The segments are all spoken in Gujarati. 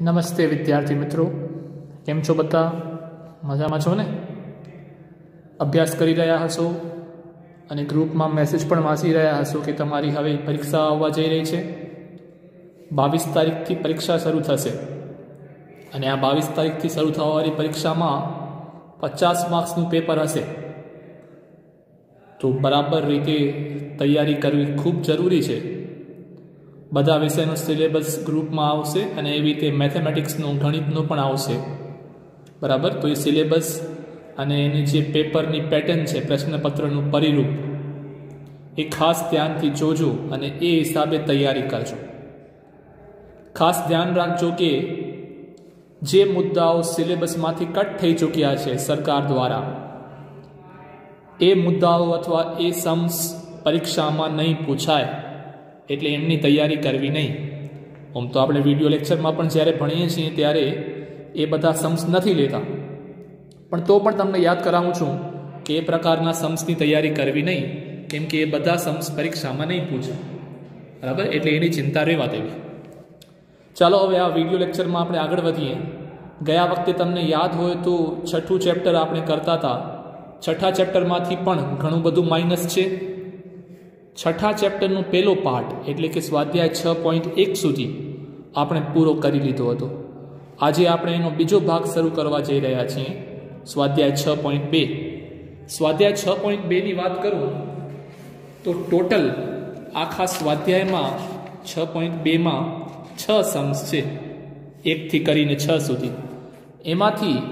નમસ્તે વિદ્યાર્થી મિત્રો. કેમ છો બધા? મજામાં છો ને? અભ્યાસ કરી રહ્યા હશો? અને ગ્રુપમાં મેસેજ પણ વાંચી રહ્યા હશો કે તમારી હવે પરીક્ષા આવવા જઈ રહી છે? બાવીસ તારીખથી પરીક્ષા શરૂ થશે. અને આ બાવીસ તારીખથી શરૂ થવાવાળી પરીક્ષામાં પચાસ માર્ક્સનું પેપર હશે. તો બરાબર રીતે તૈયારી કરવી ખૂબ જરૂરી છે. બધા વિષયનું સિલેબસ ગ્રુપમાં આવશે અને એવી રીતે મેથેમેટિક્સનું, ગણિતનું પણ આવશે. બરાબર? તો એ સિલેબસ અને એની જે પેપરની પેટર્ન છે, પ્રશ્નપત્રનું પરિરૂપ, એ ખાસ ધ્યાનથી જોજો અને એ હિસાબે તૈયારી કરજો. ખાસ ધ્યાન રાખજો કે જે મુદ્દાઓ સિલેબસમાંથી કટ થઈ ચૂક્યા છે સરકાર દ્વારા, એ મુદ્દાઓ અથવા એ સમ્સ પરીક્ષામાં નહીં પૂછાય. એટલે એમની તૈયારી કરવી નહીં. આમ તો આપણે વીડિયો લેક્ચરમાં પણ જ્યારે ભણીએ છીએ ત્યારે એ બધા સમ્સ નથી લેતા. પણ તો પણ તમને યાદ કરાવું છું કે એ પ્રકારના સમ્સની તૈયારી કરવી નહીં, કેમ કે એ બધા સમ્સ પરીક્ષામાં નહીં પૂછે. બરાબર? એટલે એની ચિંતા રહેવા દેવી. ચાલો હવે આ વીડિયો લેક્ચરમાં આપણે આગળ વધીએ. ગયા વખતે તમને યાદ હોય તો છઠ્ઠું ચેપ્ટર આપણે કરતા હતા. છઠ્ઠા ચેપ્ટરમાંથી પણ ઘણું બધું માઇનસ છે. છઠ્ઠા ચેપ્ટરનો પહેલો પાર્ટ એટલે કે સ્વાધ્યાય છ પોઈન્ટ એક સુધી આપણે પૂરો કરી લીધો હતો. આજે આપણે એનો બીજો ભાગ શરૂ કરવા જઈ રહ્યા છીએ. સ્વાધ્યાય છ પોઈન્ટ બે. સ્વાધ્યાય છ પોઈન્ટ બેની વાત કરું તો ટોટલ આખા સ્વાધ્યાયમાં છ પોઈન્ટ બેમાં છ સમ્સ છે. એકથી કરીને છ સુધી. એમાંથી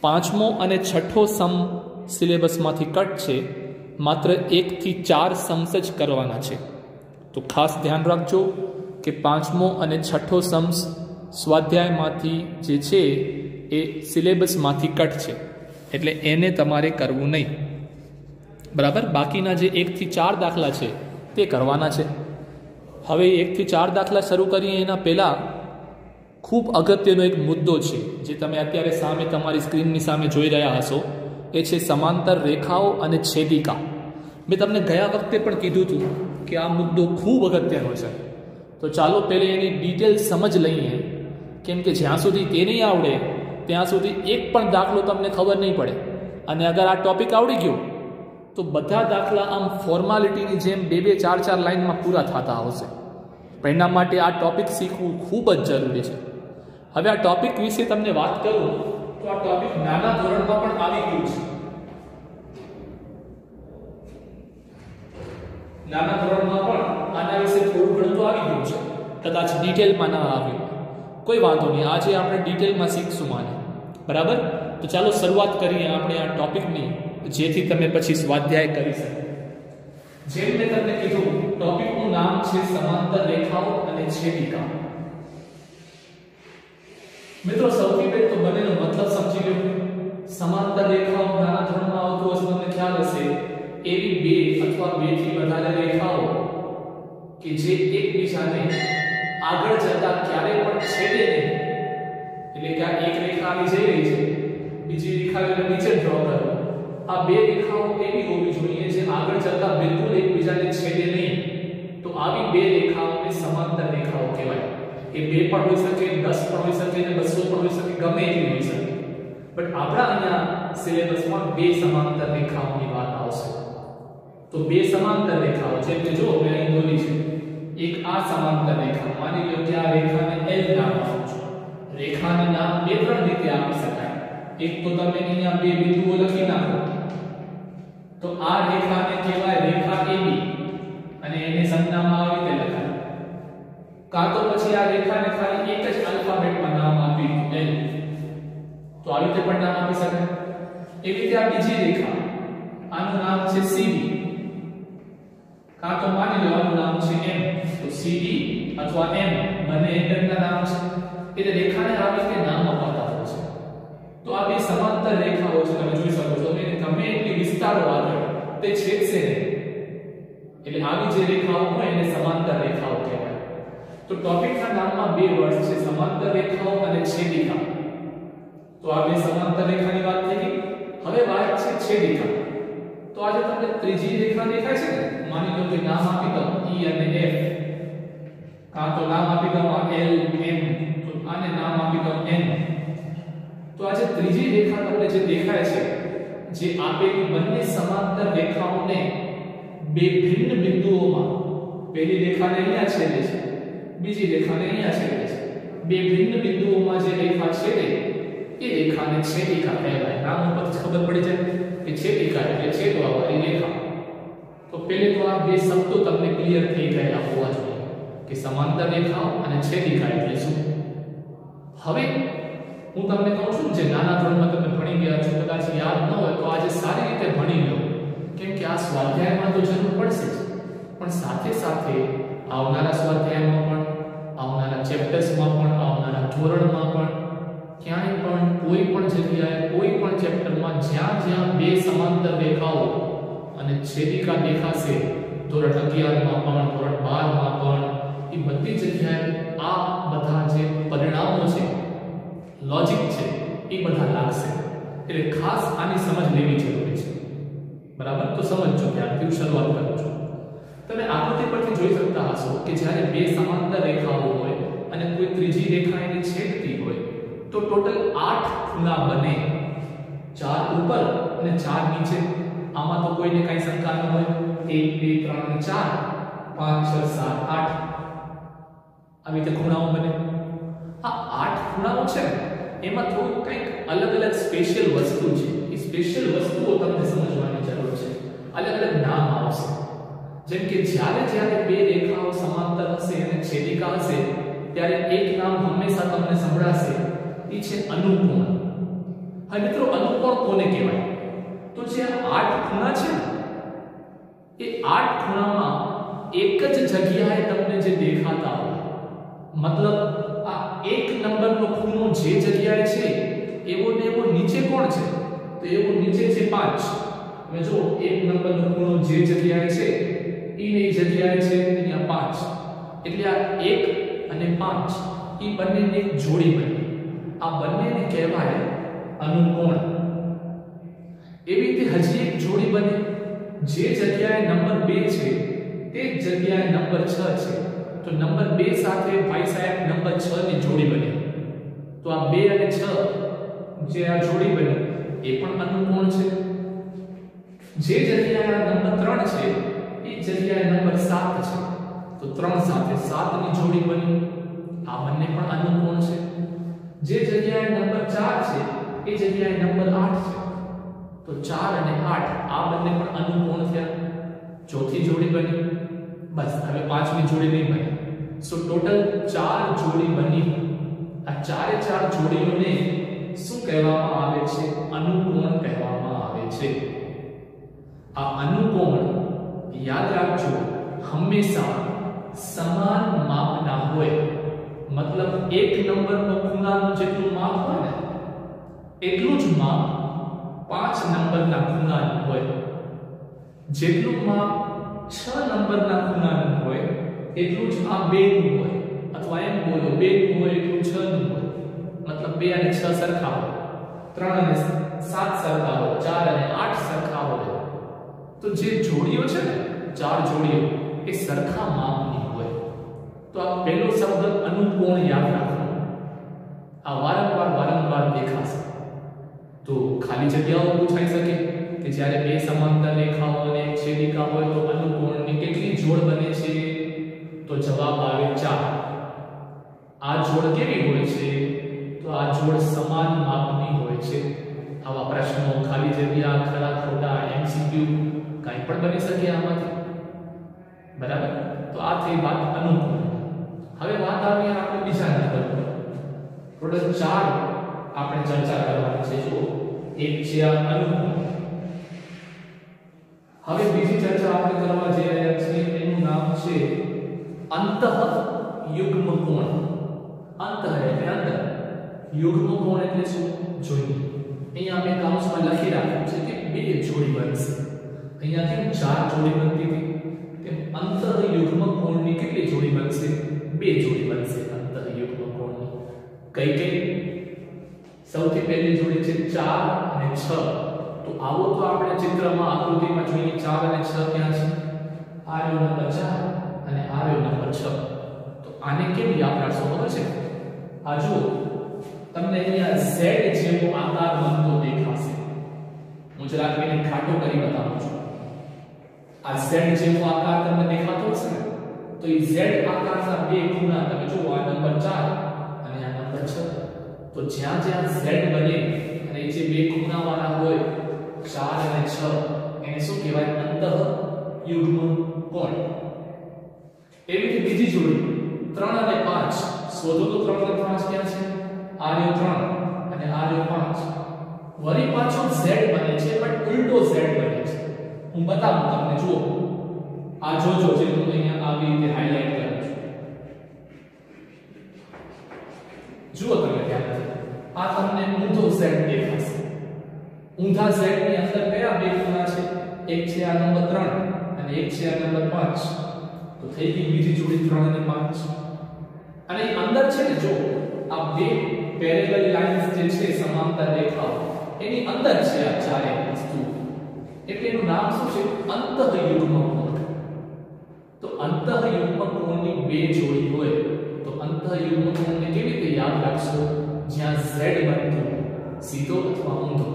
પાંચમો અને છઠ્ઠો સમ સિલેબસમાંથી કટ છે. માત્ર એકથી ચાર સમ્સ જ કરવાના છે. તો ખાસ ધ્યાન રાખજો કે પાંચમો અને છઠ્ઠો સમ્સ સ્વાધ્યાયમાંથી જે છે એ સિલેબસમાંથી કટ છે. એટલે એને તમારે કરવું નહીં. બરાબર? બાકીના જે એકથી ચાર દાખલા છે, તે કરવાના છે. હવે એકથી ચાર દાખલા શરૂ કરીએ એના પહેલાં ખૂબ અગત્યનો એક મુદ્દો છે, જે તમે અત્યારે સામે તમારી સ્ક્રીનની સામે જોઈ રહ્યા હશો. એ છે સમાંતર રેખાઓ અને છેદિકા. મેં તમને ગયા વખતે પણ કીધું હતું કે આ મુદ્દો ખૂબ અગત્યનો છે. તો ચાલો પહેલે એની ડિટેલ સમજ લઈએ. કેમ કે જ્યાં સુધી તે નહીં આવડે, ત્યાં સુધી એક પણ દાખલો તમને ખબર નહીં પડે. અને અગર આ ટોપિક આવડી ગયો, તો બધા દાખલા આમ ફોર્માલિટીની જેમ બે બે ચાર ચાર લાઇનમાં પૂરા થતા આવશે. પણ એના માટે આ ટોપિક શીખવું ખૂબ જ જરૂરી છે. હવે આ ટોપિક વિશે તમને વાત કરું, તો આ ટોપિક નાના ધોરણમાં પણ આવી ગયું છે. નાના ધોરણમાં પણ આના વિશે થોડું ઘણું તો આવી ગયું છે. કદાચ ડિટેલમાં ના આવ્યું કોઈ વાંધો નહીં, આજે આપણે ડિટેલમાં શીખશું માને. બરાબર? તો ચાલો શરૂઆત કરીએ આપણે આ ટોપિકની, જેથી તમે પછી સ્વાધ્યાય કરી શકો. જેમ મેં તમને કીધું, ટોપિકનું નામ છે સમાંતર રેખાઓ અને છેદિકા મિત્રો, સૌથી પહેલા તો કે જે એકબીજાને આગળ જતા ક્યારે પણ છેદે નહીં એટલે કે આ એક રેખા આવી જઈ રહી છે બીજી રેખા એને નીચે ડ્રો કરો આ બે રેખાઓ એવી હોવી જોઈએ જે આગળ જતા બિલકુલ એકબીજાને છેદે નહીં તો આવી બે રેખાઓને સમાંતર રેખાઓ કહેવાય એ બે પણ હોઈ શકે 10 પણ હોઈ શકે અને 200 પણ હોઈ શકે ગમે એટલી હોઈ શકે। બટ આપણા અહીંયા સિલેબસમાં બે સમાંતર રેખાઓની વાત આવશે તો બે સમાંતર રેખાઓ જેમ કે જો, મેં અહીં દોરી છે। એક આ સમાંતર રેખા માની લો કે આ રેખાને L નામ આપું છું રેખાને નામ બે ત્રણ રીતે આપી શકાય એક તો તમે અહીંયા બે બિંદુઓ લખી નાખો તો આ રેખાને કહેવાય રેખા AB અને એને સંજ્ઞામાં આવી રીતે લખાય કાં તો પછી આ રેખાને ખાલી એક જ આલ્ફાબેટમાં નામ આપી L તો આવી રીતે પણ નામ આપી શકાય એવી રીતે આ બીજી રેખા આનું નામ છે CD કાં તો માની લેવાનું નામ છે M, તો CD અથવા M બંને એંગલના નામ છે. એટલે રેખાને આ રીતે નામ અપાતા હોય છે. તો આ બે સમાંતર રેખાઓ છે, તમે જોઈ શકો છો. એને ગમે એટલી વિસ્તારો આગળ તે છેદશે એટલે આવી જે રેખાઓ હોય એને સમાંતર રેખાઓ કહેવાય. તો ટોપિકના નામમાં બે વર્ડ છે, સમાંતર રેખાઓ અને છેદિકા. તો આ બે સમાંતર રેખાની વાત થઈ હવે વાત છે છેદિકા. તો આજે તમને ત્રીજી રેખા દેખાય છે ને? માની લો કે નામ આપી દો E અને F. કાં તો નામ આપી દો L M તો આને નામ આપી દો N. તો આ જે ત્રીજી રેખા તમને જે દેખાય છે, જે આપેલી બંને સમાંતર રેખાઓને બે ભિન્ન બિંદુઓમાં, પહેલી રેખાને અહીંયા છેદે છે, બીજી રેખાને અહીંયા છેદે છે. બે ભિન્ન બિંદુઓમાં જે રેખા છેદે, એ રેખાને છેદિકા કહેવાય. નામ ઉપરથી ખબર પડી જાય કે છેદિકા એટલે છેદવા પહેલે તો આ બે શબ્દો તમને ક્લિયર થઈ ગયા હોવા જોઈએ. કે સમાંતર રેખાઓ અને છેદિકા એટલે શું? હવે હું તમને કહું છું જે નાના ધોરણમાં તમે ભણી ગયા છો, કદાચ યાદ ન હોય, તો આજે સારી રીતે ભણી લો. કેમ કે આ સ્વાધ્યાયમાં તો જરૂર પડશે જ. પણ સાથે સાથે આવનારા સ્વાધ્યાયમાં પણ, આવનારા ચેપ્ટર્સમાં પણ, આવનારા ધોરણમાં પણ, ક્યાંય પણ કોઈ પણ જગ્યાએ, કોઈ પણ ચેપ્ટરમાં જ્યાં જ્યાં બે સમાંતર રેખાઓ અને છેદિકા દેખાશે ધોરણ અગિયારમાં પણ, ધોરણ બારમાં પણ, એ બધી જગ્યાએ આ બધા જે પરિણામો છે લોજિક છે, એ બધા લાગશે. એટલે ખાસ આની સમજ લેવી જરૂરી છે. બરાબર? તો સમજજો ત્યારથી હું શરૂઆત કરું છું. તમે આકૃતિ પરથી જોઈ શકતા હશો કે જ્યારે બે સમાંતર રેખાઓ હોય અને કોઈ ત્રીજી રેખા એને છેદતી હોય, તો ટોટલ 8 ખૂણા બને. ચાર ઉપર અને ચાર નીચે. આમાં તો કોઈને કઈ શંકા ન હોય. 1 2 3 અને 4 5 6 7 8 આવી રીતે ખૂણાઓ બને. આ આઠ ખૂણાઓ છે એમાં થોડું કંઈક અલગ અલગ સ્પેશિયલ વસ્તુ છે. એ સ્પેશિયલ વસ્તુઓ તમને સમજવાની જરૂર છે. અલગ અલગ નામ આવશે. જેમ કે જ્યારે જ્યારે બે રેખાઓ સમાંતર હશે અને છેદિકા હશે, ત્યારે એક નામ હંમેશા તમને સંભળાશે. એ છે અનુકોણ. હવે મિત્રો, અનુકોણ કોને કહેવાય? તો જે આઠ ખૂણા છે એ આઠ ખૂણામાં એક જ જગ્યાએ તમને જે દેખાતા હોય, મતલબ આ એક નંબરનો ખૂણો જે જગ્યાએ છે, એવો ને એવો નીચે કોણ છે? તો એવો નીચે છે 5 તમે જો એક નંબરનો ખૂણો જે જગ્યાએ છે એ જગ્યાએ છે, અહીંયા 5 એટલે આ 1 અને 5 એ બંનેની જોડી બની. આ બંનેને કહેવાય અનુકોણ. એવી રીતે હજી એક જોડી બને. જે જગ્યાએ નંબર 2 છે, તે જ જગ્યાએ નંબર 6 છે. તો નંબર 2 સાથે ભાઈ સાહેબ નંબર 6 ની જોડી બની. તો આ 2 અને 6 જે આ જોડી બની, એ પણ અનુકોણ છે. જે જગ્યાએ આ નંબર 3 છે, એ જગ્યાએ નંબર 7 છે. તો 3 સાથે 7 ની જોડી બની. આ બંને પણ અનુકોણ છે. જે જગ્યાએ નંબર 4 છે, એ જગ્યાએ નંબર 8 છે. તો 4 અને 8 આ બંને પણ અનુકોણ થયા. ચોથી જોડી બની. બસ, હવે પાંચમી જોડી નહીં બની. સો ટોટલ ચાર જોડી બની. આ ચારે ચાર જોડીઓને શું કહેવામાં આવે છે? અનુકોણ કહેવામાં આવે છે. આ અનુકોણ યાદ રાખજો, હંમેશા સમાન માપના હોય. મતલબ એક નંબરનો ખૂણાનું જેટલું માપ હોય ને, એટલું જ માપ પાંચ નંબરના ખૂણાનું હોય. જેટલું માપ છ નંબરના ખૂણાનું હોય, એટલું જ આ બે નું હોય. અથવા એમ બોલો, બે નું હોય, એટલું છ નું હોય. મતલબ બે અને છ સરખા હોય. ત્રણ અને સાત સરખા હોય, ચાર અને આઠ સરખા હોય. તો જે જોડીઓ છે ને, ચાર જોડીઓ, એ સરખા માપની હોય. તો આ પહેલો શબ્દ અનુકોણ યાદ રાખો આ વારંવાર વારંવાર દેખાશે. તો ખાલી જગ્યાઓ પૂછાઈ શકે કે જ્યારે બે સમાંતર રેખાઓ અને એક છેદિકા હોય તો અનુકોણની કેટલી જોડ બને છે? તો જવાબ આવે 4 આ જોડ કેવી હોય છે? તો આ જોડ સમાન માપની હોય છે. આવા પ્રશ્નો ખાલી જગ્યા, ખરા, ખોટા એમસીક્યુ કંઈ પણ બની શકે આમાંથી. બરાબર? તો આ થઈ વાત અનુકૂળ. હવે વાત આવી આપણે બીજા નંબર પર. પ્રોડક્ટ ચાર આપણે ચર્ચા કરવાની છે જો એક છે આ અનુકૂળ હવે બીજી ચર્ચા આપણે કરવા જઈ રહ્યા છીએ, એનું નામ છે અંતઃ યુગ્મ કોણ અંતઃ એટલે અંદર. યુગ્મ કોણ એટલે શું? જોઈએ અહીંયા મેં કાઉન્સમાં લખી રાખ્યું છે કે બે જોડી બનશે. અહીંયા કેમ ચાર જોડી બનતી હતી. તેમ અંતઃ યુગ્મ કોણની કેટલી જોડી બનશે? બે જોડી બનશે અંતઃ યુગ્મ કોણની કઈ કઈ? સૌથી પહેલી જોડી છે 4 અને 6 તો આવો તો આપણે ચિત્રમાં આકૃતિમાં જોઈએ 4 અને 6 ક્યાં છે? આ રહ્યો નંબર 4 અને આ રહ્યો નંબર 6 તો આને કેમ યાદ રાખશો, ખબર છે? આ જુઓ, તમને અહીંયા z જેવો આકાર બનતો દેખાશે. હું જરાક એને ખાટો કરી બતાવું છું. આ z જેવો આકાર તમને દેખાતો હશે ને? તો એ z આકારના બે ખૂણા તમે જુઓ, આ નંબર 4 અને આ નંબર 6 તો જ્યાં જ્યાં z બને અને જે બે ખૂણાવાળા હોય 4 અને 6 એને શું કહેવાય? અંતઃ યુગ્મ કોણ? એવી રીતે બીજી જોડી 3 અને 5 શોધો તો 3 અને 5 ક્યાં છે? આ રહ્યો 3 અને આ રહ્યો 5 વળી પાછો z બને છે, પણ ઉલટો z બને છે. હું બતાવું તમને, જુઓ. આ જોજો જે હું અહીંયા આવી રીતે હાઇલાઇટ કરું છું. જુઓ તમે ધ્યાનથી. આ તમને ઊંધો z દેખાશે. ઊંધા z ની અંદર કયા બે ખૂણા છે? એક છે આ નંબર 3 અને એક છે આ નંબર 5 તો થઈ ગઈ બીજી જોડી 3 અને 5 અને અંદર છે ને જો, આ બે પેરેલલ લાઇન્સ જે છે, સમાંતર રેખાઓ, એની અંદર છે આ ચારે વસ્તુ. એટલે એનું નામ શું છે? અંતઃયુગ્મ કોણ તો અંતઃયુગ્મ કોણની બે જોડી હોય, તો અંતઃયુગ્મ કોણને કેવી રીતે યાદ રાખશો? જ્યાં z બનતો, સીધો અથવા ઊંધો.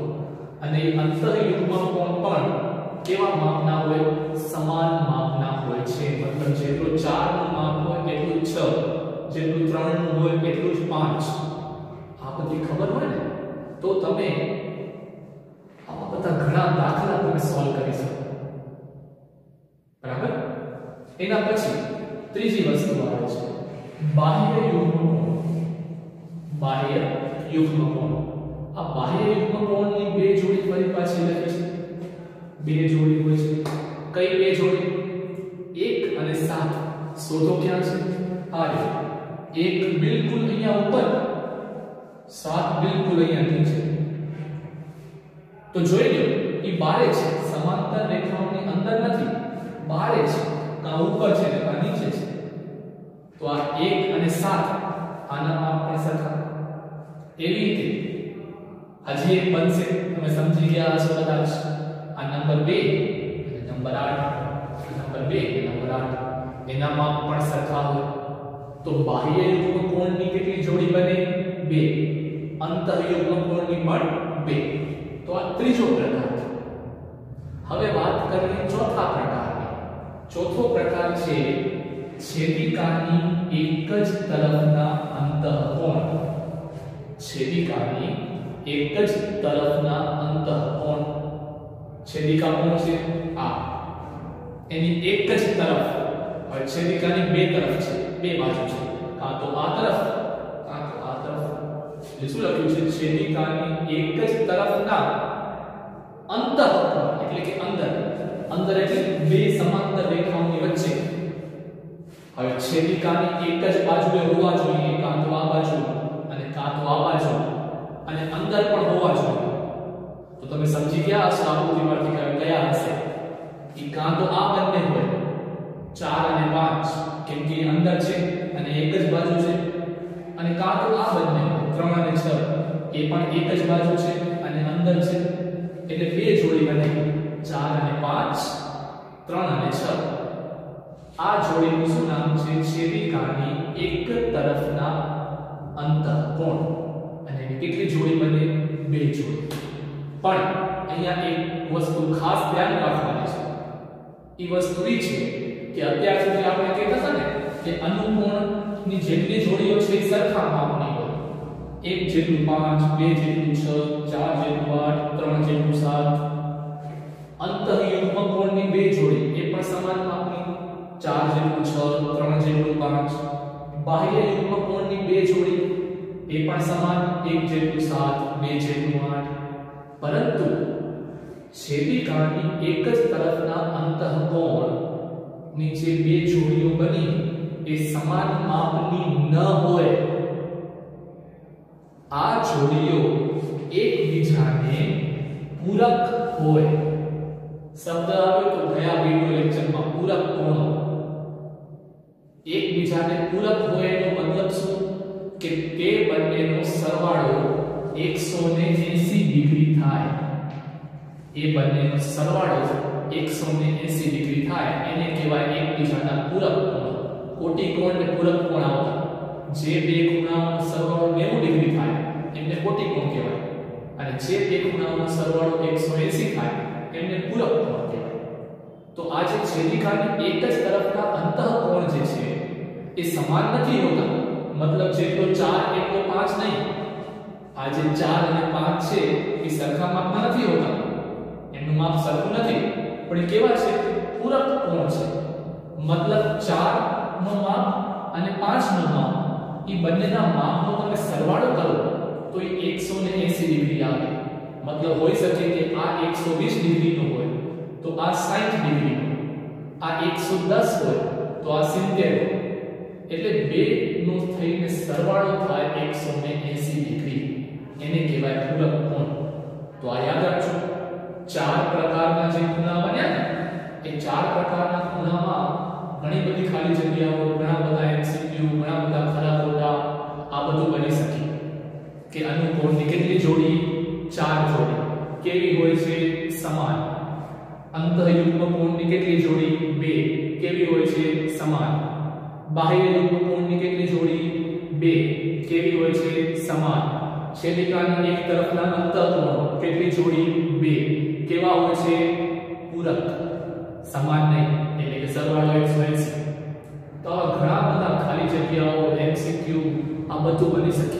અને અંતરયુગ્મ કોણ પણ કેવા માપના હોય? સમાન માપના હોય છે. મતલબ જેટલું 4 નું માપ હોય, એટલું 6 જેટલું 3 નું હોય, એટલું જ 5 આ બધી ખબર હોય ને? તો તમે આવા બધા ઘણા દાખલા તમે સોલ્વ કરી શકો. બરાબર? એના પછી ત્રીજી વસ્તુ આવે છે. બાહ્ય યુગ્મ બાહ્ય યુગ્મ કોણ આ બાહ્ય યુગ્મ કોણની બે જોડી ફરી પાછી લખી છે બે જોડી હોય છે કઈ બે જોડી 1 અને 7 શોધો ક્યાં છે આ રહ્યો એક બિલકુલ અહીંયા ઉપર 7 બિલકુલ અહીંયા નીચે તો જોઈ લો એ બારે છે સમાંતર રેખાઓની અંદર નથી બારે છે કા ઉપર છે કા નીચે છે તો આ 1 અને 7 આના માપ પણ સરખા એવી રીતે હજી એક બનશે તમે સમજી ગયા હશો કદાચ. આ નંબર 2 અને નંબર 8 નંબર 2 નંબર 8 એના માપ પણ સરખા હોય. તો બાહ્ય યુગ્મ કોણની કેટલી જોડી બને? 2 અંતઃ યુગ્મ કોણની પણ 2 તો આ ત્રીજો પ્રકાર હવે વાત કરીએ ચોથા પ્રકારની. ચોથો પ્રકાર છે છેદિકાની એક જ તરફના અંતઃકોણ. છેદિકાની એક જ તરફના અંતઃકોણ. છેદિકા કોણ છે? આ. એની એક જ તરફ. હવે છેદિકાની બે તરફ છે, બે બાજુ છે. કાં તો આ તરફ, કાં તો આ તરફ. એટલે શું લખ્યું છે? છેદિકાની એક જ તરફના અંતઃકોણ, એટલે કે અંદર. અંદર એટલે બે સમાંતર રેખાઓની વચ્ચે. હવે છેદિકાની એક જ બાજુએ હોવા જોઈએ, કાં તો આ બાજુ. કાં તો આ બાજુ અને અંદર પણ હોવા છો તો તમે સમજી ગયા હશો આકૃતિ પરથી કયા હશે? એ કાં તો આ બંને હોય. ચાર અને પાંચ, કેમ કે અંદર છે અને એક જ બાજુ છે. અને કાં તો આ બંને ત્રણ અને છ, એ પણ એક જ બાજુ છે અને અંદર છે. એટલે બે જોડી બને, ચાર અને 5 3 અને છ. આ જોડીનું શું નામ છે? છેદિકાની એક તરફના અંતઃકોણ. અને કેટલી જોડી બને? બે જોડી. પણ અહીંયા એક વસ્તુ ખાસ ધ્યાન રાખવાની છે. એ વસ્તુ એ છે કે અત્યાર સુધી આપણે કહેતા હતા ને કે અનુકોણની જેટલી જોડીઓ છે એ સરખા માપની હોય. એક જેટલું પાંચ, બે જેટલું છ, ચાર જેટલું આઠ, ત્રણ જેટલું સાત. અંતઃયુગ્મ કોણની બે જોડી એ પણ સમાન માપની. ચાર જેટલું છ, ત્રણ જેટલું પાંચ. બાહ્ય યુગ્મ કોણની બે જોડી, એ પણ સમાન, એક જેટલું સાત, બે જેટલું 8 પરંતુ છેદિકાની એક જ તરફના અંતઃકોણની જે બે જોડીઓ બની, એ સમાન માપની ન હોય. આ જોડીઓ એકબીજાને પૂરક હોય. શબ્દ આવ્યો તો ગયા વિડિયો લેક્ચરમાં પૂરક કોણ. એકબીજાને પૂરક હોય એનો મતલબ શું? કે તે બંનેનો સરવાળો 180 ડિગ્રી થાય. એ બંનેનો સરવાળો 180 ડિગ્રી થાય. એને કહેવાય એકબીજાના પૂરક કોણ કોટી કોણ પૂરક કોણ આવતા જે બે ખૂણાઓનો સરવાળો 90 ડિગ્રી થાય, એમને કોટી કોણ કહેવાય? અને જે બે ખૂણાઓનો સરવાળો 180 થાય, એમને પૂરક કોણ કહેવાય? તો આ જે છેદિકાની એક જ તરફના અંતઃકોણ જે છે એ સમાન નથી હોતા મતલબ જેટલો 4 એટલો 5 નહીં આ જે 4 અને 5 છે એ સરખા માપના નથી હોતા એનું માપ સરખું નથી પણ એ કેવા છે પૂરક કોણ છે મતલબ 4 નો માપ અને 5 નો માપ એ બંનેના માપનો તમે સરવાળો કરો તો એ 180 ડિગ્રી આવે મતલબ હોઈ શકે કે આ 120 ડિગ્રીનો હોય તો આ 60 ડિગ્રીનો આ 110 હોય તો આ 70 એટલે બે નો થઈને સરવાળો થાય 180 ડિગ્રી. એને કહેવાય પૂરક કોણ તો આ યાદ રાખજો. ચાર પ્રકારના જે ખૂણા બન્યા ને, એ ચાર પ્રકારના ખૂણામાં ઘણી બધી ખાલી જગ્યાઓ, ઘણા બધા એમસીક્યુ, ઘણા બધા ખરા ખોટા, આ બધું બની શકે. કે અનુકોણની કેટલી જોડી? ચાર જોડી. કેવી હોય છે? સમાન. અંતઃયુગ્મ કોણની કેટલી જોડી? બે. કેવી હોય છે? સમાન. બાહ્ય છેદિકાની એક તરફના અંતઃકોણ કેટલી જોડી? બે. કેવા હોય છે? પૂરક. સમાન નહીં. એટલે કે સરવાળો 180 તો ઘણા બધા ખાલી જગ્યાઓ એમસીક્યુ આ બધું બની શકે.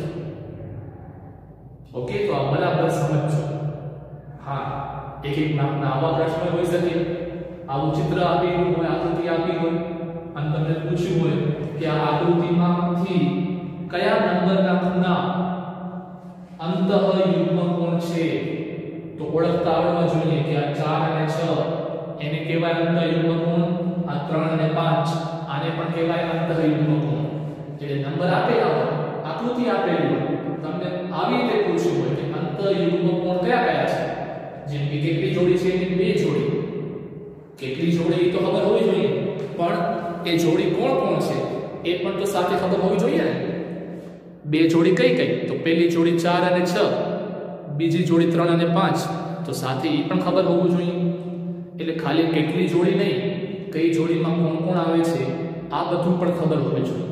ઓકે, તો આ બરાબર સમજો હા, એક એક નામના આવા પ્રશ્નો હોઈ શકે. આવું ચિત્ર આપેલું હોય, આકૃતિ આપી હોય, અને તમને પૂછ્યું હોય કે આ આકૃતિમાંથી કયા નંબરના ખૂણા અંતઃ યુગ્મ કોણ છે. તો ઓળખતા આવડવા જોઈએ કે આ 4 અને 6 એને કહેવાય અંતઃ યુગ્મ કોણ આ 3 અને 5 આને પણ કહેવાય અંતઃ યુગ્મ કોણ એટલે નંબર આપેલા હોય, આકૃતિ આપેલી હોય, તમને આવી રીતે પૂછ્યું હોય કે અંતઃ યુગ્મ કોણ કયા કયા છે? જેમ કે કેટલી જોડી છે એની બે જોડી. કેટલી જોડી એ તો ખબર હોવી જોઈએ, પણ એ જોડી કોણ કોણ છે એ પણ તો સાથે ખબર હોવી જોઈએ ને? બે જોડી કઈ કઈ? તો પહેલી જોડી ચાર અને છ, બીજી જોડી ત્રણ અને પાંચ. તો સાથે એ પણ ખબર હોવું જોઈએ. એટલે ખાલી કેટલી જોડી નહીં, કઈ જોડીમાં કોણ કોણ આવે છે, આ બધું પણ ખબર હોવી જોઈએ.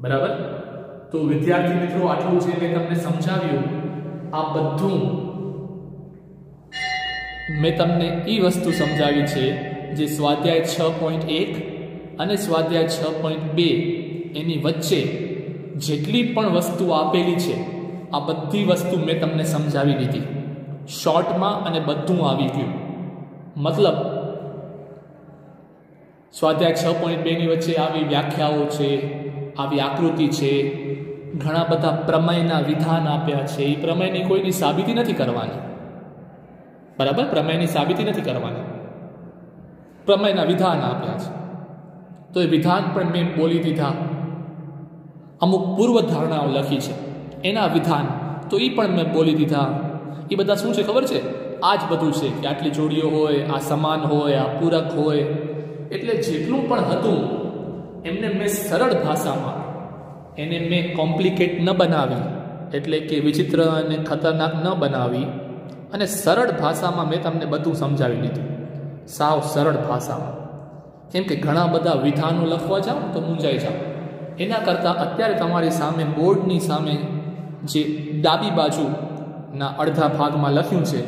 બરાબર? તો વિદ્યાર્થી મિત્રો, આટલું જે મેં તમને સમજાવ્યું, આ બધું મેં તમને એ વસ્તુ સમજાવી છે, જે સ્વાધ્યાય છ પોઈન્ટ એક અને સ્વાધ્યાય છ પોઈન્ટ બે, એની વચ્ચે જેટલી પણ વસ્તુ આપેલી છે, આ બધી વસ્તુ મેં તમને સમજાવી દીધી. શોર્ટમાં અને બધું આવી ગયું. મતલબ, સ્વાધ્યાય છ પોઈન્ટ બેની વચ્ચે આવી વ્યાખ્યાઓ છે, આવી આકૃતિ છે, ઘણા બધા પ્રમેયના વિધાન આપ્યા છે, એ પ્રમેયની કોઈની સાબિતી નથી કરવાની. બરાબર? પ્રમેયની સાબિતી નથી કરવાની. પ્રમેયના વિધાન આપ્યા છે. તો એ વિધાન પણ મેં બોલી દીધા. અમુક પૂર્વ ધારણાઓ લખી છે. એના વિધાન તો એ પણ મેં બોલી દીધા. એ બધા શું છે ખબર છે? આ જ બધું છે કે આટલી જોડીઓ હોય, આ સમાન હોય, આ પૂરક હોય. એટલે જેટલું પણ હતું, એમને મેં સરળ ભાષામાં એને મેં કોમ્પ્લિકેટ ન બનાવી. એટલે કે વિચિત્ર અને ખતરનાક ન બનાવી. અને સરળ ભાષામાં મેં તમને બધું સમજાવી દીધું. સાવ સરળ ભાષામાં. કેમ કે ઘણા બધા વિધાનો લખવા જાઓ તો મૂંઝાઈ જાઓ. એના કરતાં અત્યારે તમારી સામે બોર્ડની સામે જે ડાબી બાજુના અડધા ભાગમાં લખ્યું છે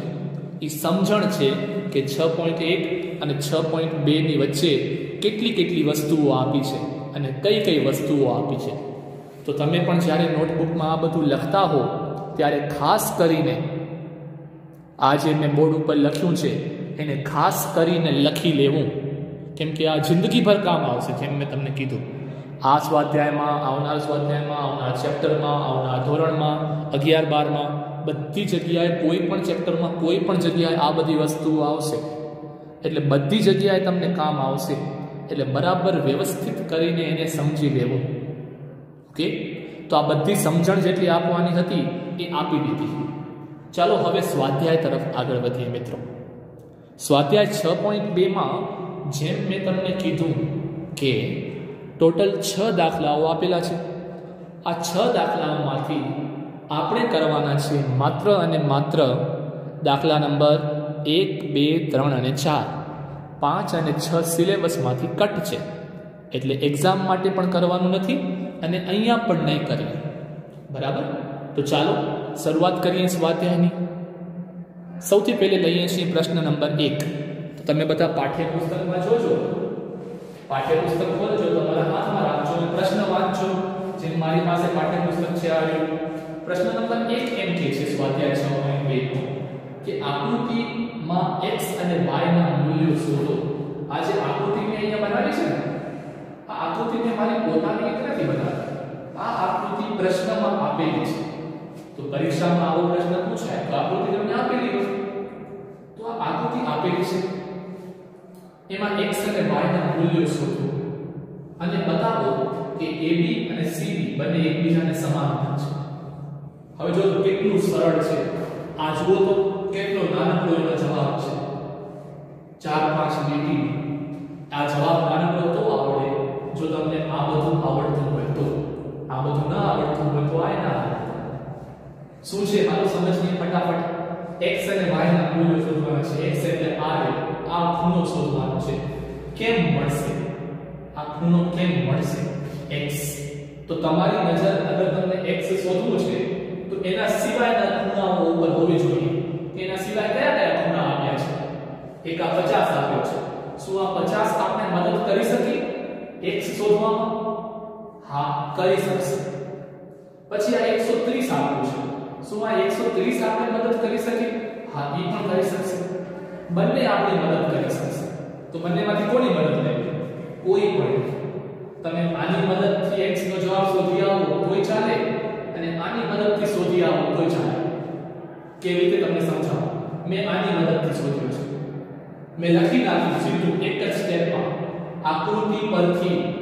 એ સમજણ છે કે છ પોઈન્ટ એક અને છ પોઈન્ટ બેની વચ્ચે કેટલી કેટલી વસ્તુઓ આપી છે અને કઈ કઈ વસ્તુઓ આપી છે. તો તમે પણ જ્યારે નોટબુકમાં આ બધું લખતા હો, ત્યારે ખાસ કરીને આ જે મેં બોર્ડ ઉપર લખ્યું છે, એને ખાસ કરીને લખી લેવું. કેમ કે આ જિંદગીભર કામ આવશે, જેમ મેં તમને કીધું. આ સ્વાધ્યાયમાં, આવનાર સ્વાધ્યાયમાં, આવનાર ચેપ્ટરમાં, આવનાર ધોરણમાં, અગિયાર બારમાં, બધી જગ્યાએ કોઈ પણ ચેપ્ટરમાં કોઈ પણ જગ્યાએ આ બધી વસ્તુઓ આવશે. એટલે બધી જગ્યાએ તમને કામ આવશે. એટલે બરાબર વ્યવસ્થિત કરીને એને સમજી લેવું. ઓકે? તો આ બધી સમજણ જેટલી આપવાની હતી, એ આપી દીધી. ચાલો હવે સ્વાધ્યાય તરફ આગળ વધીએ મિત્રો. સ્વાધ્યાય છ પોઈન્ટ બેમાં જેમ મેં તમને કીધું કે ટોટલ છ દાખલાઓ આપેલા છે. આ છ દાખલાઓમાંથી આપણે કરવાના છે માત્ર અને માત્ર દાખલા નંબર એક, બે, ત્રણ અને ચાર. પાંચ અને છ સિલેબસમાંથી કટ છે. એટલે એક્ઝામ માટે પણ કરવાનું નથી અને અહીંયા પણ નહીં કરીએ. બરાબર? તો ચાલો શરૂઆત કરીએ સ્વાધ્યાયની. સૌથી પહેલે લઈએ છીએ પ્રશ્ન નંબર એક. તો તમે બધા પાઠ્યપુસ્તકમાં જોજો. પાઠ્યપુસ્તક ખોલજો તમારા હાથમાં રાખજો અને પ્રશ્ન વાંચજો. જેમ મારી પાસે પાઠ્યપુસ્તક છે, આ પ્રશ્ન નંબર 1 એમ કે છે, સ્વાધ્યાય છ પોઈન્ટ બે કે આકૃતિમાં x અને y ના મૂલ્યો શોધો. આ જે આકૃતિ મેં અહીંયા બનાવી છે ને? આ આકૃતિ મેં મારી પોતાની એક નથી બનાવી. આ આકૃતિ પ્રશ્નમાં આપેલી છે. તો પરીક્ષામાં આવો પ્રશ્ન પૂછાય, તો આકૃતિ તમને આપેલી હોય. તો આ આકૃતિ આપેલી છે. એમાં x અને y ના મૂલ્યો શોધો. અને બતાવો કે AB અને CD બંને એકબીજાને સમાન છે. હવે જો કેટલું સરળ છે. આ જુઓ તો કેટલો નાનકડો એનો જવાબ છે. ચાર, પાંચ, લીટી. આ જવાબ નાનકડો તો આવડે. જો તમને આ બધું આવડતું હોય તો. આ બધું ના આવડતું હોય તો આ ના શું છે? હાલો સમજીએ ફટાફટ. X અને y ના મૂલ્યો શોધવાના છે. X એટલે r આ ખૂણો શોધવાનો છે. કેમ મળશે? આ ખૂણો કેમ મળશે? X. તો તમારી નજર અગર તમને x શોધવું છે, તો એના સિવાયના ખૂણાઓ ઉપર હોવી જોઈએ. એના સિવાય કયા કયા ખૂણા આપ્યા છે? એક આ 50 આપ્યો છે. શું આ 50 આપણે મદદ કરી શકે? X શોધવામાં? હા, કરી શકશે. પછી આ 130 આપ્યું છે. શું આ 130 આપણે મદદ કરી શકે? હા એ પણ કરી શકશે. બંને આપણી મદદ કરી શકશે. તો બંનેમાંથી કોની મદદ લેવી? કોઈ પણ. તમે આની મદદથી x નો જવાબ શોધી આવો તોય ચાલે? અને આની મદદથી શોધી આવો તોય ચાલે? કેવી રીતે તમને સમજાવું? મેં આની મદદથી શોધ્યું છે. મેં લખી નાખ્યું સીધું એક જ સ્ટેપમાં. આકૃતિ પરથી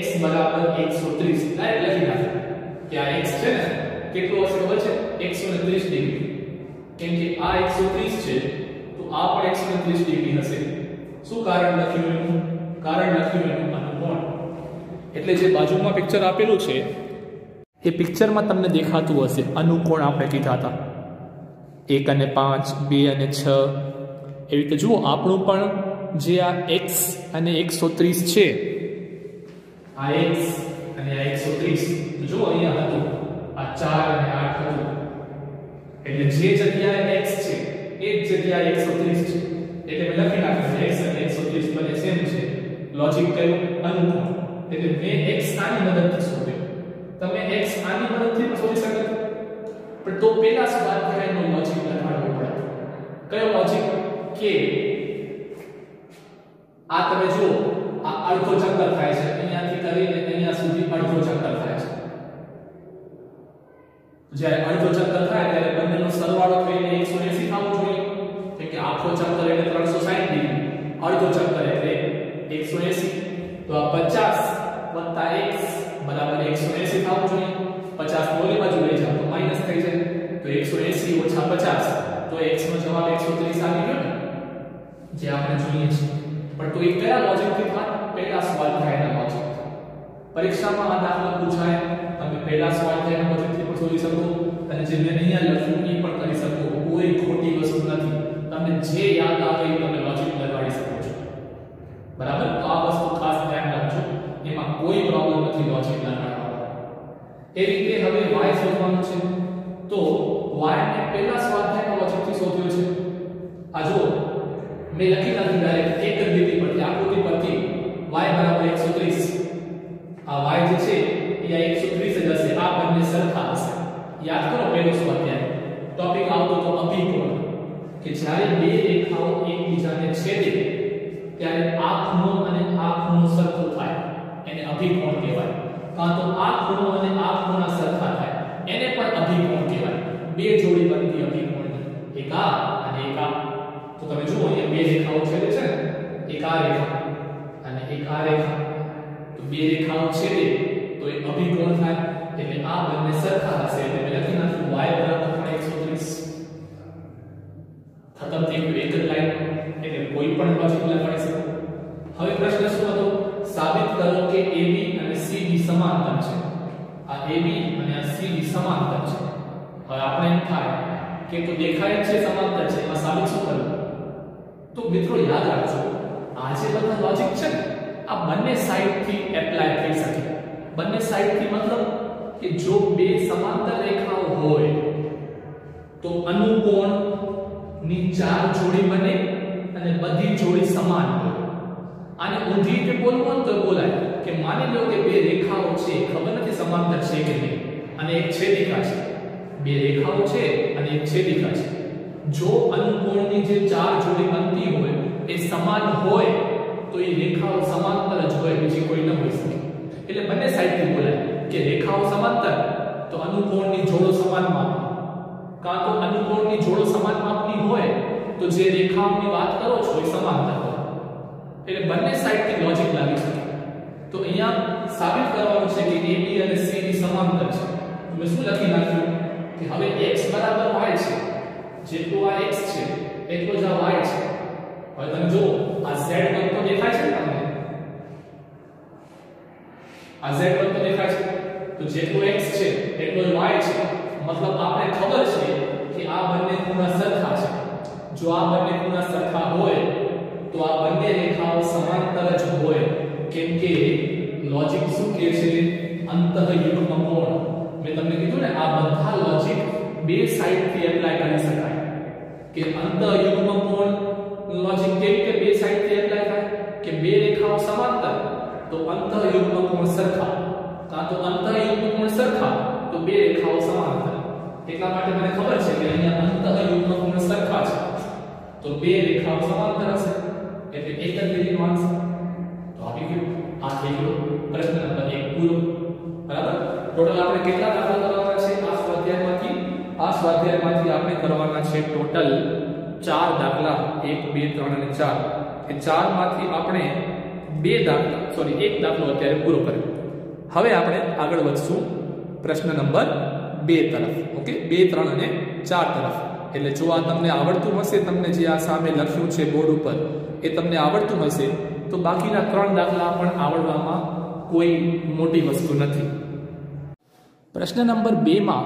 x 130 ડાયરેક્ટ લખી નાખ્યું. કે આ x છે ને, કેટલું હશે ખબર છે 130 ડિગ્રી. કેમ કે આ 130 છે તો આ પણ 130 ડિગ્રી હશે. શું કારણ લખ્યું એનું? કારણ લખ્યું એનું અનુકોણ એટલે જે બાજુમાં પિક્ચર આપેલું છે, એ પિક્ચરમાં તમને દેખાતું હશે અનુકોણ આપણે કીધા હતા એક અને પાંચ, બે અને છ. એવી રીતે જુઓ, આપણું પણ જે આ એક્સ અને એકસો ત્રીસ છે, આ એક્સ અને આ એકસો ત્રીસ જુઓ અહીંયા હતું, આ ચાર અને આઠ હતું. એટલે જે જગ્યાએ એક્સ છે એ જગ્યા જગ્યાએ એકસો ત્રીસ છે. એટલે મેં લખી નાખ્યું x અને એકસો ત્રીસ બંને સેમ છે. લોજિક કયું અનુકૂળ. એટલે મેં x આની મદદથી શોધ્યો. તમે x આની મદદથી શોધી શકો પણ તો પેલા સ્વાધ્યાયનો લોજિક લગાડવો પડે. કયો લોજિક કે આ તમે જુઓ, આ અડધો ચક્કર થાય છે. અહીંયાથી કરીને અહીંયા સુધી અડધો ચક્કર થાય છે. જ્યારે અડધો ચક્કર થાય ત્યારે બંનેનો સરવાળો થઈને 180 થવું જોઈએ. કેમ કે આખો ચક્કર એટલે 360 ડિગ્રી, અડધો ચક્કર એટલે 180 તો આ 50 x બરાબર 180 થવું જોઈએ. 50 બોલી બાજુ લઈ જાઓ તો માઇનસ થઈ જાય. તો 180 ઓછા 50 તો x નો જવાબ 130 આવી ગયો ને. જે આપણે જોઈએ છે પણ તો એ કયા લોજિકથી થાય? પહેલા સ્વાધ્યાયના લોજિક પરીક્ષામાં આ દાખલા પૂછાય. તમે પહેલા સ્વાધ્યાયના લોજિકથી પણ શોધી શકો અને જે મેં અહીંયા લખ્યું એ પણ કરી શકો કોઈ ખોટી વસ્તુ નથી તમને જે યાદ આવે એ તમે લોજિક લગાડી શકો છો બરાબર તો આ વસ્તુ ખાસ ધ્યાન રાખજો એમાં કોઈ પ્રોબ્લેમ નથી લોજિક લગાડવાનો એ રીતે હવે y શોધવાનું છે તો y ને પહેલા સ્વાધ્યાયના લોજિકથી શોધ્યો છે આ જો મેં લખી નાખ્યું ડાયરેક્ટ એક જ લીટી પરથી આકૃતિ પરથી y બરાબર 130 આ y જે છે એ આ 130 જ હશે આ બંને સરખા હશે યાદ કરો પહેલો સ્વાધ્યાય ટોપિક આવતો તો અભિકોણ કે જ્યારે બે રેખાઓ એકબીજાને છેદે ત્યારે આ ખૂણો અને આ ખૂણો સરખો થાય એને અભિકોણ કહેવાય કાં તો આ ખૂણો અને આ ખૂણા સરખા થાય એને પણ અભિકોણ કહેવાય બે જોડી બનતી અભિકોણની એક આ અને એક આ તો તમે જુઓ અહીંયા બે રેખાઓ છેદે છે ને એક આ રેખા અને એક આ રેખા તો બે રેખાઓ છેદે તો એ અભિકોણ થાય એટલે આ બંને સરખા હશે એટલે મેં લખી નાખ્યું y બરાબર પણ 130 ખતમ થઈ ગયું એક જ લાઈન એટલે કોઈ પણ લોજિક લગાડી શકો. હવે પ્રશ્ન શું હતો? સાબિત કરો કે AB અને CD સમાંતર છે. આ AB અને આ CD સમાંતર છે. હવે આપણે એમ થાય કે તો દેખાય છે સમાંતર છે, એમાં સાબિત શું કરવું? તો મિત્રો યાદ રાખજો, આ જે બધા લોજિક છે આ બંને સાઈડથી એપ્લાય થઈ શકે. બંને સાઈડથી મતલબ કે જો બે સમાંતર રેખાઓ હોય, તો અનુકોણની ચાર જોડી બને અને બધી જોડી સમાન હોય. આને ઊંધી રીતે બોલવું તો બોલાય? કે માની લો કે બે રેખાઓ છે, ખબર નથી સમાંતર છે કે નહીં. અને એક છેદિકા છે. બે રેખાઓ છે અને એક છેદિકા છે. જો અનુકોણની જે ચાર જોડી બનતી હોય, એ સમાન હોય, તો એ રેખાઓ સમાંતર જ હોય, બીજી કોઈ ન હોઈ શકે. એટલે બંને સાઈડથી બોલાય કે રેખાઓ સમાંતર તો અનુકોણની જોડો સમાન માપની કાં તો અનુકોણની જોડો સમાન માપની હોય, તો જે રેખાઓની વાત કરો છો એ સમાંતર હોય. એટલે બંને સાઈડથી લોજિક લાગી શકે. તો અહીંયા સાબિત કરવાનું છે કે AB અને CD સમાંતર છે. મેં શું લખી નાખ્યું? કે હવે x બરાબર y છે. જેટલું આ x છે, એટલો જ આ y છે. હવે તમે જો આ z બનતો દેખાય છે તમને? આ z1 તો દેખાય છે. તો જેટલું x છે એટલો y છે, મતલબ આપણે ખબર છે કે આ બંને ખૂણા સરખા છે. જો આ બંને ખૂણા સરખા હોય, તો આ બંને રેખાઓ સમાંતર જ હોય. કેમ કે લોજિક શું કહે છે? અંતઃયુગ્મ કોણ? મેં તમને કીધું ને, આ બધા લોજિક બે સાઈડથી એપ્લાય કરી શકાય. કે અંતઃયુગ્મ કોણ? લોજિક કેમ કે બે સાઈડથી એપ્લાય થાય? કે બે રેખાઓ સમાંતર? તો અંતઃયુગ્મ કોણ સરખા કાં તો અંતઃયુગ્મ કોણ સરખા તો બે રેખાઓ સમાંતર એટલા માટે મને ખબર છે કે અહીંયા અંતઃયુગ્મ કોણ સરખા છે. તો બે રેખાઓ સમાંતર હશે, એટલે એક જ લીટીનો આન્સર. તો આવી ગયું. આ થઈ ગયો પ્રશ્ન નંબર 1 પૂરો. બરાબર? ટોટલ આપણે કેટલા દાખલા કરવાના છે? આ સ્વાધ્યાયમાંથી આ સ્વાધ્યાયમાંથી આપણે કરવાના છે ટોટલ ચાર દાખલા. 1 2 3 અને 4 એ ચારમાંથી આપણે બે દાખલા સોરી એક દાખલો અત્યારે પૂરો કર્યો. હવે આપણે આગળ વધશું પ્રશ્ન નંબર બે તરફ ઓકે 2 3 અને ચાર તરફ. એટલે જો આ તમને આવડતું હશે, તમને જે આ સામે લખ્યું છે બોર્ડ ઉપર, એ તમને આવડતું હશે, તો બાકીના ત્રણ દાખલા પણ આવડવામાં કોઈ મોટી વસ્તુ નથી. પ્રશ્ન નંબર બેમાં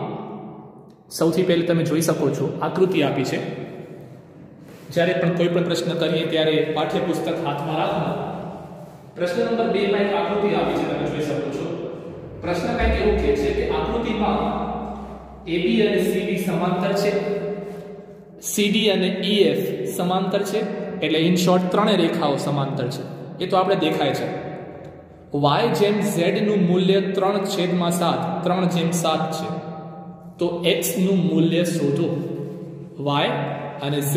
સૌથી પહેલે તમે જોઈ શકો છો, આકૃતિ આપી છે. જ્યારે પણ કોઈ પણ પ્રશ્ન કરીએ, ત્યારે પાઠ્યપુસ્તક હાથમાં રાખવું પ્રશ્ન નંબર બે માં એક આકૃતિ આપી છે, તમે જોઈ શકો છો. પ્રશ્ન કંઈક એવું કહે છે કે આકૃતિમાં AB અને CD સમાંતર છે. CD અને EF સમાંતર છે. એટલે ઇન શોર્ટ ત્રણેય રેખાઓ સમાંતર છે. એ તો આપણે દેખાય છે. Y જેમ z નું મૂલ્ય 3 છેદમાં 7 3 જેમ 7 છે. તો x નું મૂલ્ય શોધો. Y અને z.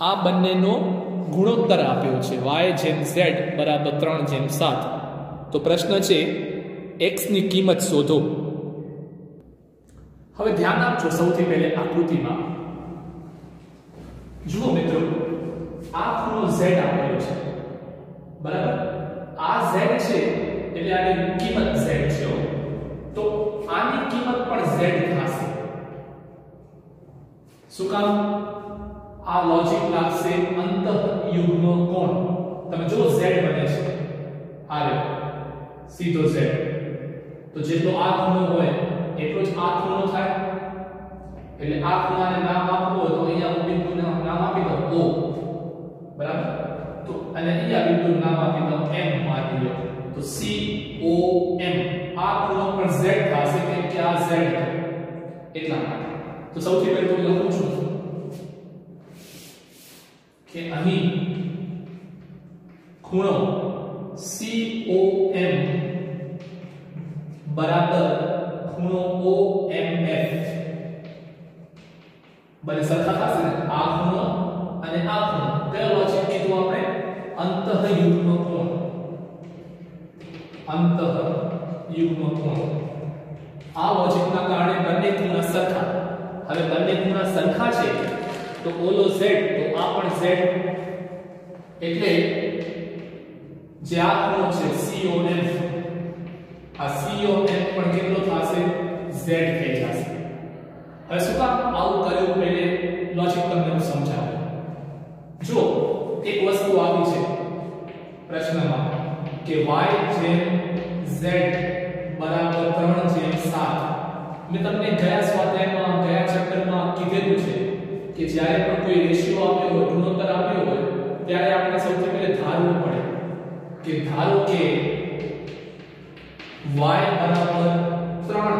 આ બંનેનો ગુણોત્તર આપ્યો છે. વાય જેમ ઝેડ બરાબર ત્રણ જેમ સાત. તો પ્રશ્ન છે એક્સની કિંમત શોધો. હવે ધ્યાન આપજો સૌથી પહેલે આકૃતિમાં. જુઓ મિત્રો, આ ખૂણો ઝેડ આપેલો છે. બરાબર? આ ઝેડ છે, એટલે આની કિંમત ઝેડ છે તો આની કિંમત પણ ઝેડ થશે. શું કામ? આ લોજિક લાગશે અંતઃયુગ્મ કોણ? તમે જો z બને છે. આ રે સીધો z. તો જેટલો આ ખૂણો હોય, એટલો જ આ ખૂણો થાય. એટલે આ ખૂણાને નામ આપવું હોય તો અહીંયા હું બિંદુને નામ આપી દઉં. O બરાબર? તો અને અહીંયા બિંદુ નામ આપી દઉં M માની લો. તો C O M. આ ખૂણો પણ Z થશે કેમ કે આ Z છે એટલા માટે. તો સૌથી પહેલા હું લખું છું. કે અહીં ખૂણો COM બરાબર ખૂણો OMF બંને સરખા થશે ને? આ ખૂણો અને આ ખૂણો. કયો લોજિક કીધું આપણે? અંતઃયુગ્મ કોણ? અંતઃયુગ્મ કોણ? આ લોજિકના કારણે બંને ખૂણા સરખા. હવે બંને ખૂણા સરખા છે તો ઓલો z, તો આ પણ z. એટલે જે આ ખૂણો છે COM આ COM પણ કેટલો થશે? Z થઈ જશે હવે શું કામ? આવું કર્યું પહેલે લોજિક તમને હું સમજાવું. જો એક વસ્તુ આવી છે પ્રશ્નમાં કે y જેમ z બરાબર 3 જેમ 7 મેં તમને ગયા સ્વાધ્યાયમાં, ગયા ચેપ્ટરમાં કીધેલું છે કે જ્યારે પણ કોઈ રેશિયો આપ્યો હોય ગુણોત્તર આપ્યો હોય ત્યારે આપણે સૌથી પહેલે ધારવું પડે કે ધારો કે y બરાબર 3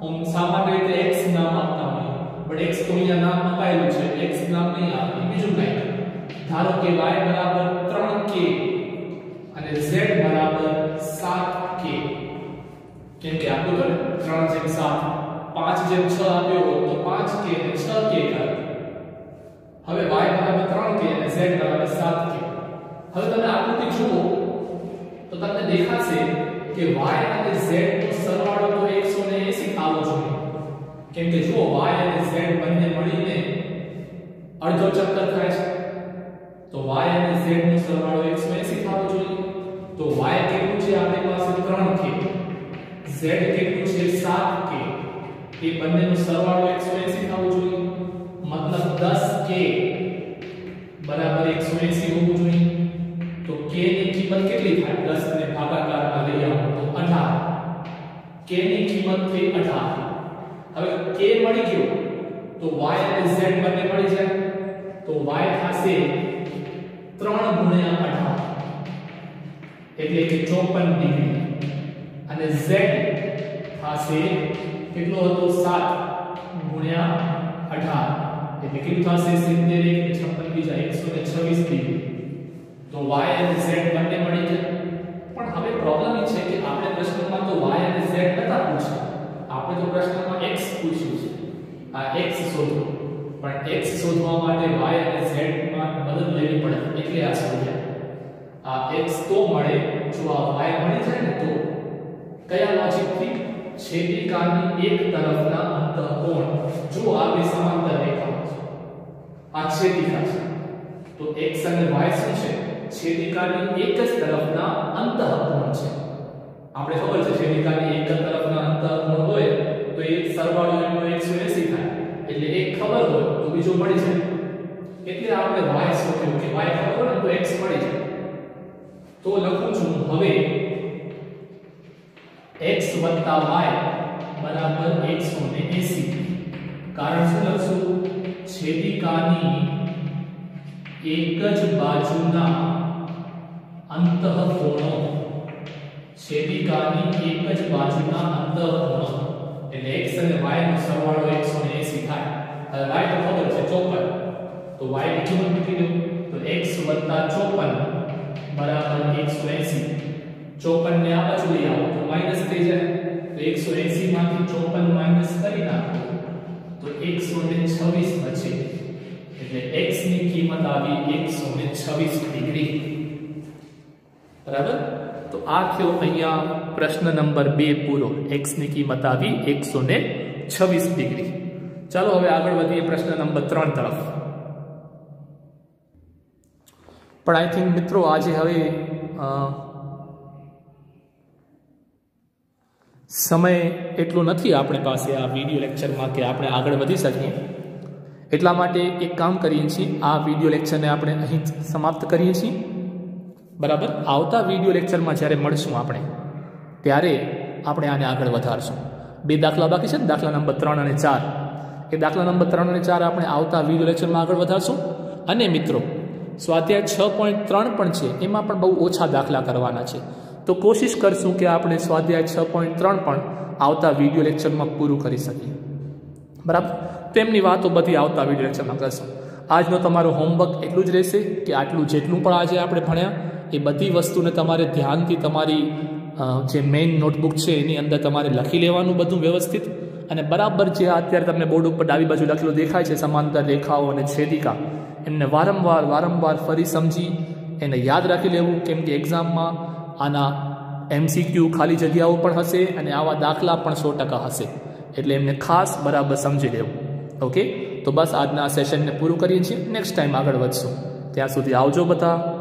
ઓમ સામાન્ય રીતે x નામ આપતા હોય બટ x તો નામ અપાયેલું છે x નામ નહીં આવે બીજું કંઈક ધારો કે y બરાબર 3k અને z બરાબર 7k કેમ કે આપ્યું તો 3 જેમ 7 5 જેમ 6 આપ્યો હોત તો 5k અને 6k થાય હવે y બરાબર 3k અને z બરાબર 7k હવે તમે આકૃતિ જુઓ, તો તમને દેખાશે કે y અને z નો સરવાળો તો 180 થવો જોઈએ. કેમ કે જુઓ y અને z બંને મળીને અડધો ચક્કર થાય છે. તો y અને z નો સરવાળો 180 થવો જોઈએ. તો y કેટલું છે આપણી પાસે? 3k z કેટલું છે? 7k એ બંનેનો સરવાળો 180 થવો જોઈએ. મતલબ 10k બરાબર 180 હોવું જોઈએ. તો k ની કિંમત કેટલી થાય? 10 ને ભાગાકારમાં લઈ આવો તો 18 k ની કિંમત થઈ 18 હવે k મળી ગયો તો y અને z બંને મળી જાય. તો y થશે 3 ગુણ્યા 18 એટલે કે 54 ડિગ્રી. અને z થશે કેટલો હતો? 7 ગુણ્યા 18 એટલે કેટલું થશે? 70 એક 56 બીજા 126 થી તો y અને z બંને મળી જાય પણ હવે પ્રોબ્લેમ એ છે કે આપણે પ્રશ્નમાં તો y અને z નતા પૂછ્યા. આપણે તો પ્રશ્નમાં x પૂછ્યું છે. આ x શોધો. પણ x શોધવા માટે y અને z માં મદદ લેવી પડે. એટલે આ શોધ્યા આ x તો મળે. જો આ y મળી જાય ને તો, કયા લોજિકથી છેદિકાની એક તરફના અંતઃકોણ જો આ બે સમાંતર રેખાઓ છે. આ છેદિકા છે. તો x અને y શું છે? છેદિકાની એક જ તરફના અંતઃકોણ છે. આપણે ખબર છે, છેદિકાની એક જ તરફના અંતઃકોણ હોય તો એ સરવાળો એનો 180 થાય. એટલે એક ખબર હોય તો બીજો મળી જાય. એટલે આપણે y શોધ્યું કે y ખબર હોય તો x મળી જાય. તો લખું છું હવે x y બરાબર 180 કારણ શું લખશું? છેદિકાની એક જ બાજુના અંતઃકોણો. છેદિકાની એક જ બાજુના અંતઃકોણો. એટલે x અને y નો સરવાળો 180 થાય. હવે y તો ખબર છે 54 તો y ની કિંમત મૂકી દો તો x 54 બરાબર 180 54 ને આ બાજુ લઈ આવો. તો માઇનસ થઈ જાય. તો 180 માંથી 54 માઇનસ કરી નાખો. તો 126 બચે. એટલે x ની કિંમત આવી 126 ડિગ્રી. બરાબર? તો આ થયો અહીંયા પ્રશ્ન નંબર 2 પૂરો. x ની કિંમત આવી 126 ડિગ્રી. ચાલો હવે આગળ વધીએ પ્રશ્ન નંબર 3 તરફ. પણ આઈ થિંક મિત્રો આજે હવે સમય એટલો નથી આપણી પાસે આ વીડિયો લેક્ચરમાં કે આપણે આગળ વધી શકીએ. એટલા માટે એક કામ કરીએ છીએ, આ વીડિયો લેક્ચરને આપણે અહીં સમાપ્ત કરીએ છીએ. બરાબર? આવતા વીડિયો લેક્ચરમાં જ્યારે મળશું આપણે, ત્યારે આપણે આને આગળ વધારશું. બે દાખલા બાકી છે ને, દાખલા નંબર ત્રણ અને ચાર. એ દાખલા નંબર ત્રણ અને ચાર આપણે આવતા વીડિયો લેક્ચરમાં આગળ વધારશું. અને મિત્રો, સ્વાધ્યાય છ પોઈન્ટ ત્રણ પણ છે, એમાં પણ બહુ ઓછા દાખલા કરવાના છે. તો કોશિશ કરશું કે આપણે સ્વાધ્યાય છ પોઈન્ટ ત્રણ પણ આવતા વીડિયો લેક્ચરમાં પૂરું કરી શકીએ. બરાબર? તેમની વાતો બધી આવતા વીડિયો લેક્ચરમાં કરશું. આજનો તમારો હોમવર્ક એટલું જ રહેશે કે આટલું જેટલું પણ આજે આપણે ભણ્યા, એ બધી વસ્તુને તમારે ધ્યાનથી તમારી જે મેઇન નોટબુક છે એની અંદર તમારે લખી લેવાનું બધું વ્યવસ્થિત. અને બરાબર જે અત્યારે તમને બોર્ડ ઉપર ડાબી બાજુ લખેલું દેખાય છે, સમાંતર રેખાઓ અને છેદિકા, એમને વારંવાર વારંવાર ફરી સમજી, એને યાદ રાખી લેવું. કેમ કે એક્ઝામમાં આના એમસીક્યુ ખાલી જગ્યાઓ પણ હશે અને આવા દાખલા પણ સો ટકા હશે. એટલે એમને ખાસ બરાબર સમજી લેવું. ઓકે તો બસ આજના સેશનને પૂરું કરીએ છીએ. નેક્સ્ટ ટાઈમ આગળ વધશું. ત્યાં સુધી આવજો બધા.